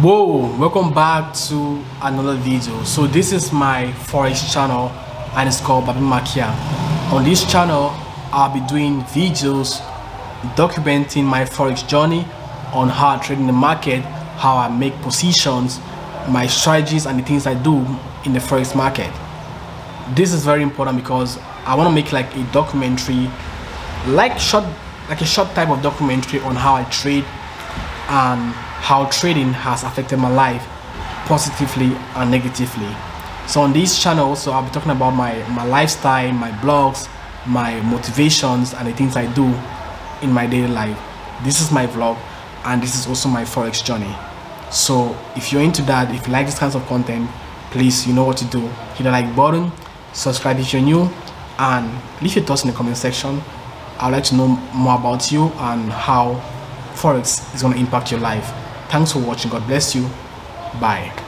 whoa welcome back to another video. So this is my forex channel and it's called Babi Makia. On this channel I'll be doing videos documenting my forex journey on how I trade in the market how I make positions my strategies and the things I do in the forex market. This is very important because I want to make like a documentary like short like a short type of documentary on how I trade and how trading has affected my life positively and negatively. So on this channel also i'll be talking about my my lifestyle my blogs my motivations and the things i do in my daily life. This is my vlog and this is also my forex journey. So if you're into that if you like this kinds of content please you know what to do. Hit the like button subscribe if you're new and leave your thoughts in the comment section. I'd like to know more about you and how forex is going to impact your life Thanks for watching. God bless you. Bye.